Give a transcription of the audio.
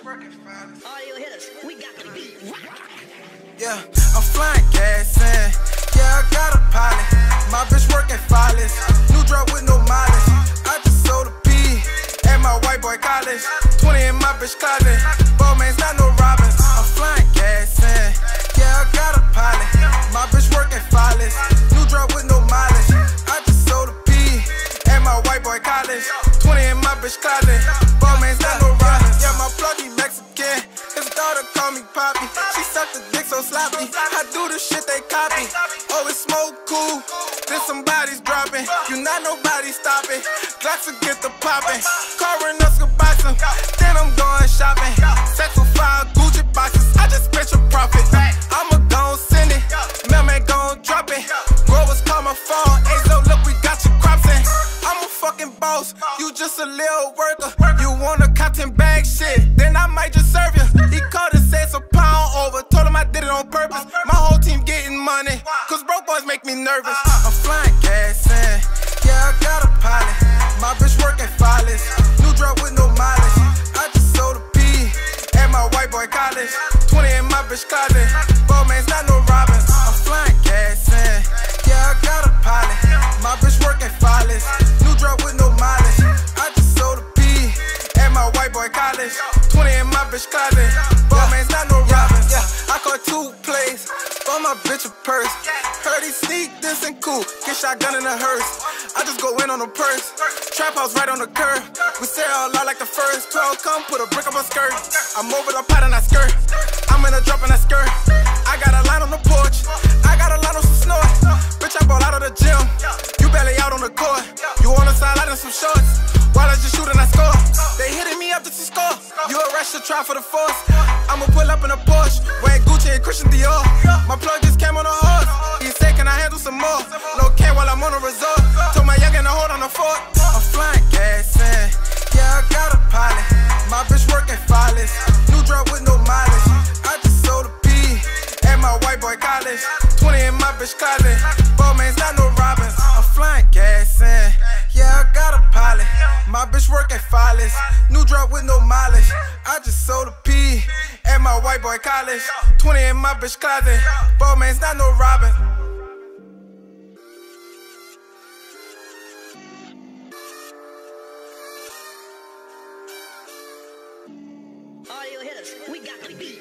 Audio hitters, we got the beat. Yeah, I'm flying gas in. Yeah, I got a pilot. My bitch working flawless. New drop with no mileage. I just sold a P at my white boy college. 20 in my bitch closet. Ball man's not no Robbins. I'm flying gas in. Yeah, I got a pilot. My bitch working flawless. New drop with no mileage. I just sold a P at my white boy college. 20 in my bitch closet. Ball man's not no Robbins. Call me Poppy. She sucked the dick so sloppy. I do the shit they copy. Oh, it's smoke cool. Then somebody's dropping. You not nobody stopping. Glocks will get the popping. And us could buy some. Then I'm going shopping. Sex with five Gucci boxes. I just spent your profit. I'ma gon' send it. Mailman gon' drop it. Growers call my phone. Hey, so look, we got your crops in. I'm a fucking boss. You just a little worker. You want a cotton bag money. Cause broke boys make me nervous. I'm flying gas in. Yeah, I got a pilot. My bitch working flawless. New drop with no mileage. I just sold a P at my white boy college. 20 in my bitch closet. Ball man's not no Robbins. I'm flying gas in. Yeah, I got a pilot. My bitch working flawless. New drop with no mileage. I just sold a P at my white boy college. 20 in my bitch closet. Ball man's not no Robbins. My bitch a purse. Heard he sneak this and cool. Get shotgun in a hearse. I just go in on the purse. Trap house right on the curb. We say a lot like the first 12. Come put a brick up my skirt. I'm over the pot and I skirt. I'm in a drop and I skirt. I got a line on the porch. I got a line on some snort. Bitch, I bought out of the gym. You barely out on the court. You on the sideline in some shorts. While I just shoot and I score. They hitting me up to score. You a rush to try for the force. I'ma pull up in a Christian Dior. My plug just came on a horse. He said, Can I handle some more? No can while I'm on a resort. Told my youngin' to hold on the fort. I'm flying gas in. Yeah, I got a pilot. My bitch working flawless. New drop with no mileage. I just sold a P at my white boy college. 20 in my bitch closet. Ball man's not no Robbins. I'm flying gas in. Yeah, I got a pilot. My bitch working flawless. New drop with no mileage. I just sold a P my white boy college. 20 in my bitch closet. Bowman's not no Robin. Audio hitters, we got the beat.